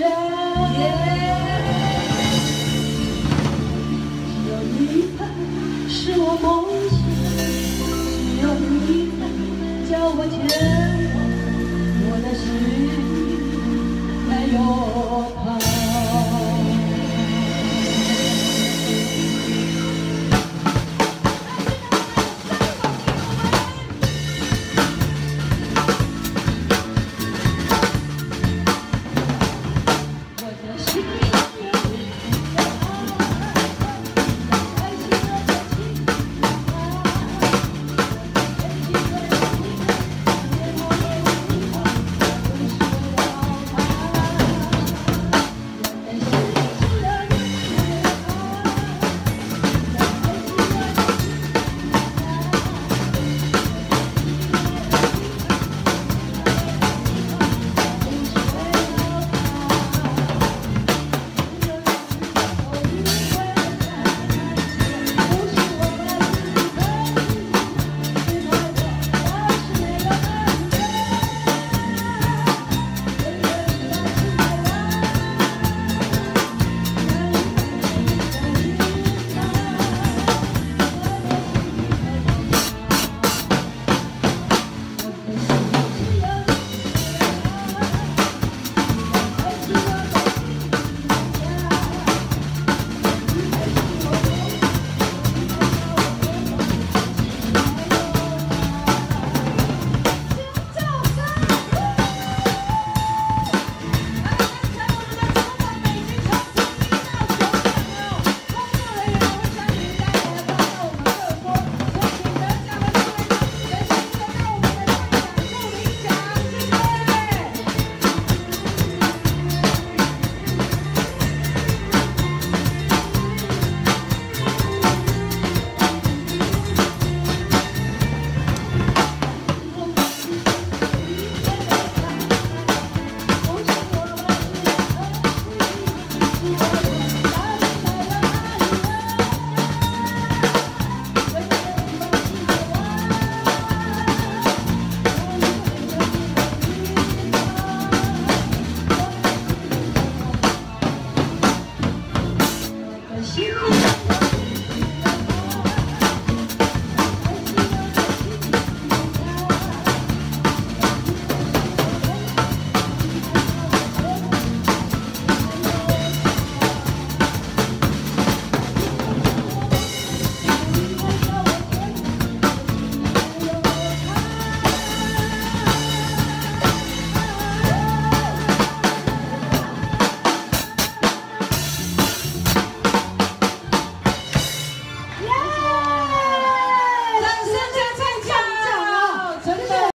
只有你爱是我梦想，只有你爱叫我坚